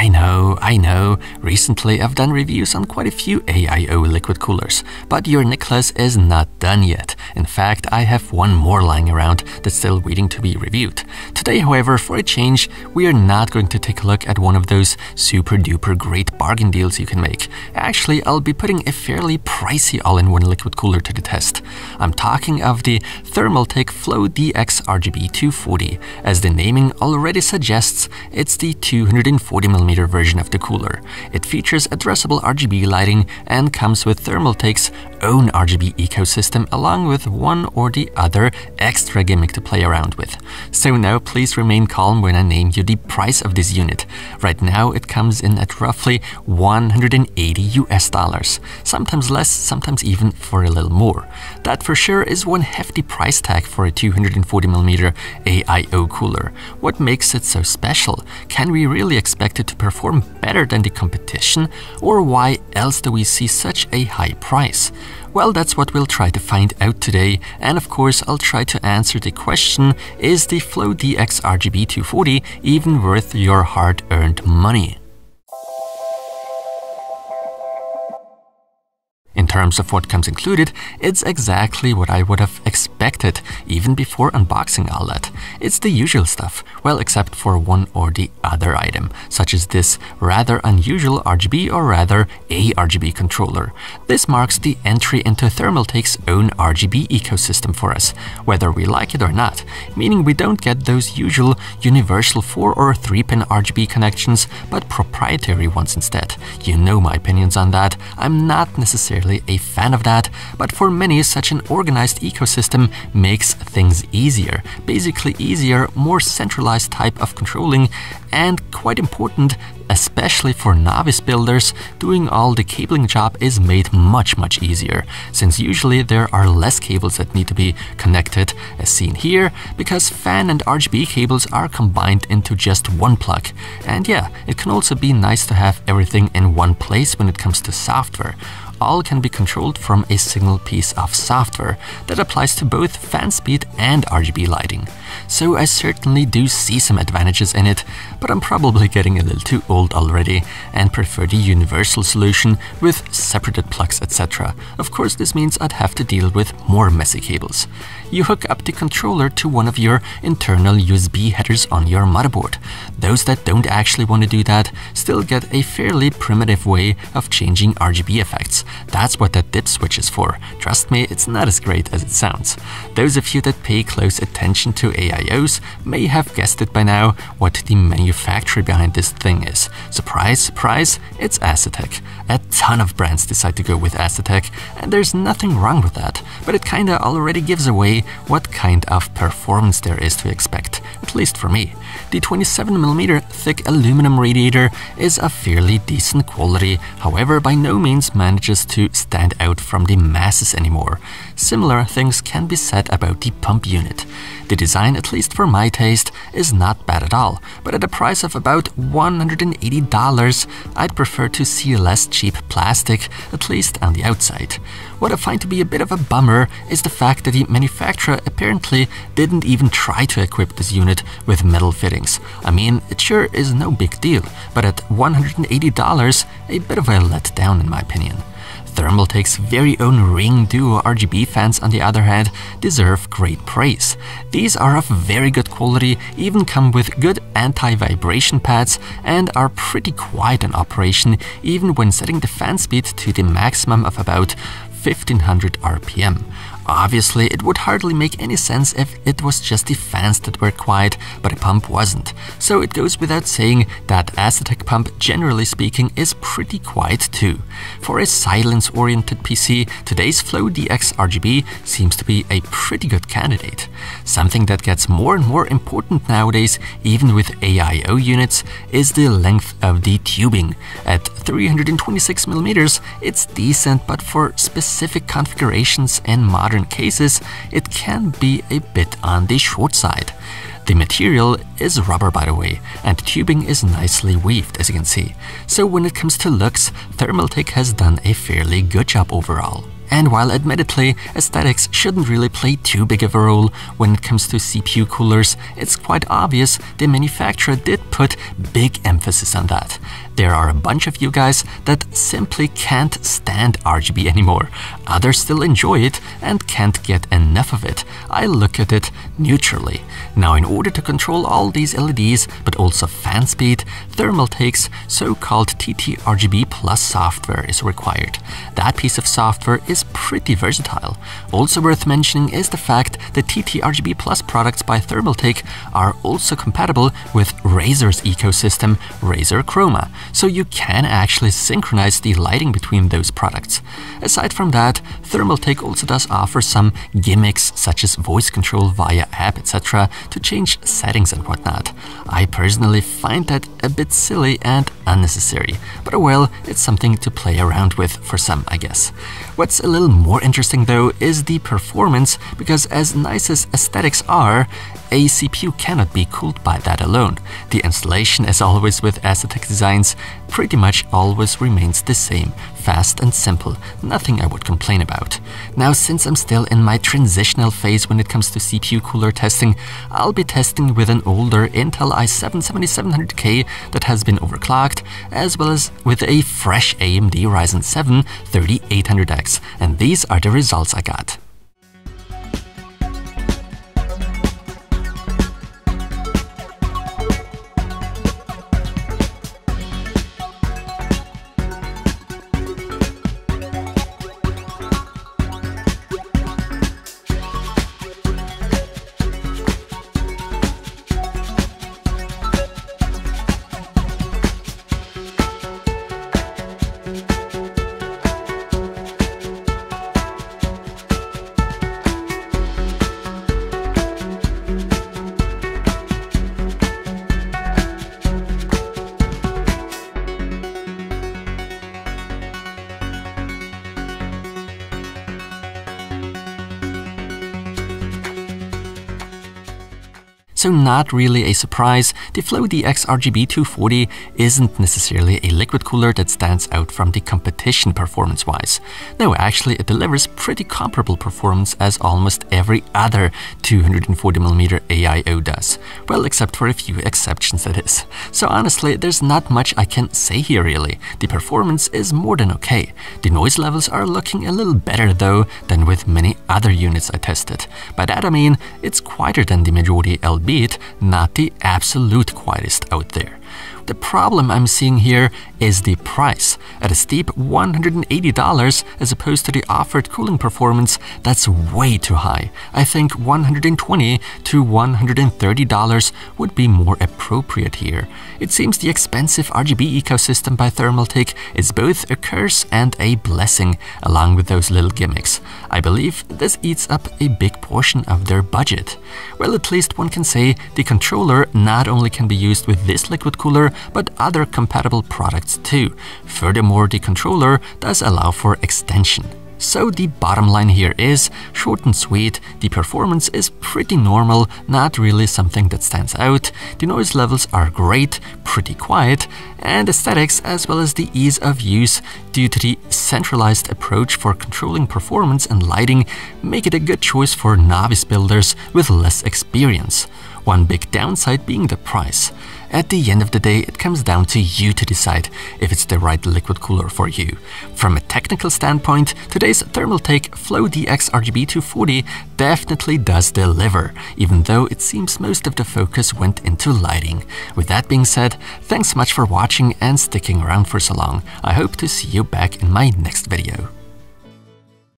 I know, I know. Recently, I've done reviews on quite a few AIO liquid coolers, but your Nicolas is not done yet. In fact, I have one more lying around that's still waiting to be reviewed. Today, however, for a change, we are not going to take a look at one of those super duper great bargain deals you can make. Actually, I'll be putting a fairly pricey all-in-one liquid cooler to the test. I'm talking of the Thermaltake Floe DX RGB 240. As the naming already suggests, it's the 240 240mm version of the cooler. It features addressable RGB lighting and comes with Thermaltake's own RGB ecosystem along with one or the other extra gimmick to play around with. So now please remain calm when I name you the price of this unit. Right now it comes in at roughly 180 US dollars, sometimes less, sometimes even for a little more. That for sure is one hefty price tag for a 240mm AIO cooler. What makes it so special? Can we really expect it to perform better than the competition? Or why else do we see such a high price? Well, that's what we'll try to find out today, and of course I'll try to answer the question, is the Floe DX RGB 240 even worth your hard-earned money? Terms of what comes included, it's exactly what I would have expected, even before unboxing all that. It's the usual stuff, well except for one or the other item, such as this rather unusual RGB or rather a RGB controller. This marks the entry into Thermaltake's own RGB ecosystem for us, whether we like it or not, meaning we don't get those usual universal 4 or 3 pin RGB connections, but proprietary ones instead. You know my opinions on that, I'm not necessarily a fan of that, but for many such an organized ecosystem makes things easier. Basically easier, more centralized type of controlling and quite important, especially for novice builders, doing all the cabling job is made much much easier, since usually there are less cables that need to be connected, as seen here, because fan and RGB cables are combined into just one plug. And yeah, it can also be nice to have everything in one place when it comes to software all can be controlled from a single piece of software that applies to both fan speed and RGB lighting. So I certainly do see some advantages in it, but I'm probably getting a little too old already and prefer the universal solution with separated plugs etc. Of course this means I'd have to deal with more messy cables. You hook up the controller to one of your internal USB headers on your motherboard. Those that don't actually want to do that still get a fairly primitive way of changing RGB effects. That's what that dip switch is for. Trust me, it's not as great as it sounds. Those of you that pay close attention to AIOs may have guessed it by now what the manufacturer behind this thing is. Surprise, surprise, it's Asetek. A ton of brands decide to go with Asetek, and there's nothing wrong with that, but it kinda already gives away what kind of performance there is to expect, at least for me. The 27mm thick aluminum radiator is a fairly decent quality, however by no means manages to stand out from the masses anymore. Similar things can be said about the pump unit. The design, at least for my taste, is not bad at all, but at a price of about $180, I'd prefer to see less cheap plastic, at least on the outside. What I find to be a bit of a bummer is the fact that the manufacturer apparently didn't even try to equip this unit with metal fittings. I mean, it sure is no big deal, but at $180, a bit of a letdown in my opinion. Thermaltake's very own Riing Duo RGB fans, on the other hand, deserve great praise. These are of very good quality, even come with good anti-vibration pads, and are pretty quiet in operation, even when setting the fan speed to the maximum of about 1500 RPM. Obviously, it would hardly make any sense if it was just the fans that were quiet, but a pump wasn't. So it goes without saying that Asetek pump, generally speaking, is pretty quiet too. For a silence-oriented PC, today's Floe DX RGB seems to be a pretty good candidate. Something that gets more and more important nowadays, even with AIO units, is the length of the tubing. At 326mm, it's decent, but for specific configurations and modern cases, it can be a bit on the short side. The material is rubber by the way, and tubing is nicely weaved as you can see. So when it comes to looks, Thermaltake has done a fairly good job overall. And while admittedly, aesthetics shouldn't really play too big of a role when it comes to CPU coolers, it's quite obvious the manufacturer did put big emphasis on that. There are a bunch of you guys that simply can't stand RGB anymore. Others still enjoy it and can't get enough of it. I look at it neutrally. Now in order to control all these LEDs, but also fan speed, Thermaltake's so-called TTRGB Plus software is required. That piece of software is pretty versatile. Also worth mentioning is the fact that TTRGB Plus products by Thermaltake are also compatible with Razer's ecosystem, Razer Chroma so you can actually synchronize the lighting between those products. Aside from that, Thermaltake also does offer some gimmicks such as voice control via app etc. to change settings and whatnot. I personally find that a bit silly and unnecessary, but well, it's something to play around with for some I guess. What's a little more interesting though is the performance because as nice as aesthetics are, a CPU cannot be cooled by that alone. The installation, as always with Asetek designs, pretty much always remains the same, fast and simple, nothing I would complain about. Now, since I'm still in my transitional phase when it comes to CPU cooler testing, I'll be testing with an older Intel i7-7700K that has been overclocked, as well as with a fresh AMD Ryzen 7 3800X, and these are the results I got. So not really a surprise, the FloeDX RGB240 isn't necessarily a liquid cooler that stands out from the competition performance-wise. No, actually it delivers pretty comparable performance as almost every other 240mm AIO does. Well, except for a few exceptions that is. So honestly, there's not much I can say here really. The performance is more than okay. The noise levels are looking a little better though than with many other units I tested. By that I mean, it's quieter than the majority LB albeit not the absolute quietest out there. The problem I'm seeing here is the price. At a steep $180 as opposed to the offered cooling performance, that's way too high. I think 120 to $130 would be more appropriate here. It seems the expensive RGB ecosystem by Thermaltake is both a curse and a blessing, along with those little gimmicks. I believe this eats up a big portion of their budget. Well, at least one can say the controller not only can be used with this liquid cooler, but other compatible products too. Furthermore, the controller does allow for extension. So the bottom line here is, short and sweet, the performance is pretty normal, not really something that stands out, the noise levels are great, pretty quiet, and aesthetics as well as the ease of use due to the centralized approach for controlling performance and lighting make it a good choice for novice builders with less experience. One big downside being the price. At the end of the day, it comes down to you to decide if it's the right liquid cooler for you. From a technical standpoint, today's Thermaltake Floe DX RGB240 definitely does deliver, even though it seems most of the focus went into lighting. With that being said, thanks so much for watching and sticking around for so long. I hope to see you back in my next video.